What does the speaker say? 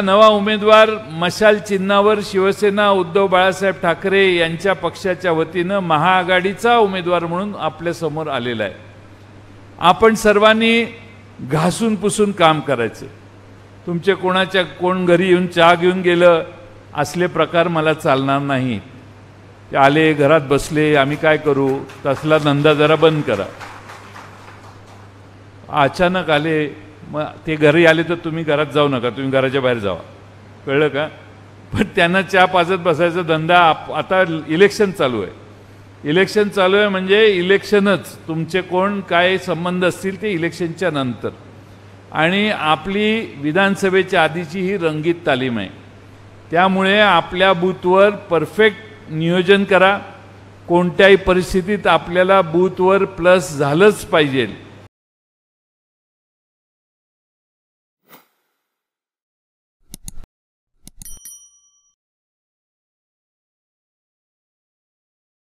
नवा उमेदवार मशाल चिन्हावर शिवसेना उद्धव बाळासाहेब ठाकरे यांच्या पक्षाच्या वतीनं महाआघाडीचा उमेदवार म्हणून आपल्यासमोर आलेला आहे. आपण सर्वांनी घासून पुसून काम करायचं. तुमचे कोणाच्या कोण घरी येऊन चहा घेऊन गेलं असले प्रकार मला चालणार नाही. ते आले घरात बसले आम्ही काय करू? तसला धंदा जरा बंद करा. अचानक आले मग ते घरी आले तर तुम्ही घरात जाऊ नका तुम्ही घराच्या बाहेर जावा. कळलं का? पण त्यांना चहा पाजत बसायचा धंदा आप- आता इलेक्शन चालू आहे. इलेक्शन चालू आहे म्हणजे इलेक्शनच तुमचे कोण काय संबंध असतील ते इलेक्शनच्या नंतर. आणि आपली विधानसभेच्या आधीची ही रंगीत तालीम आहे. त्यामुळे आपल्या बूथवर परफेक्ट नियोजन करा. कोणत्याही परिस्थितीत आपल्याला बूथवर प्लस झालंच पाहिजे.